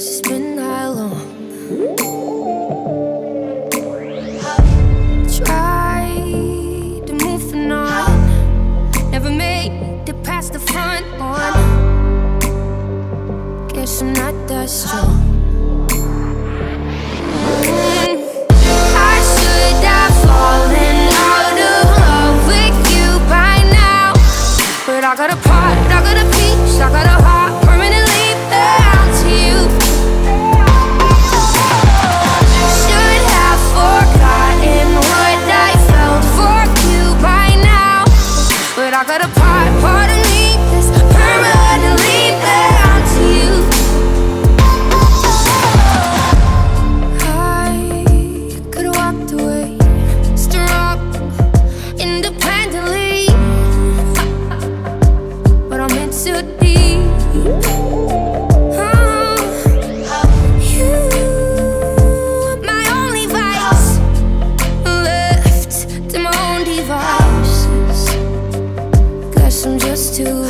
cause it's been that long. Tried to move on Never made it past the front lawn Guess I'm not that strong. to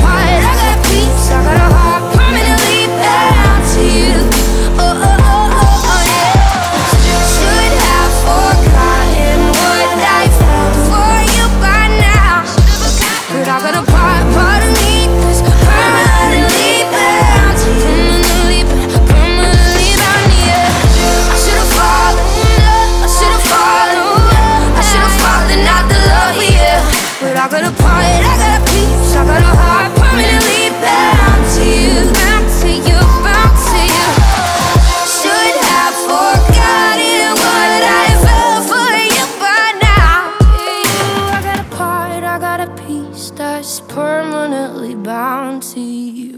I got a part, I got a piece, I got a heart permanently bound to you, bound to you, bound to you. Should have forgotten what I felt for you by now. I got a part, I got a piece that's permanently bound to you.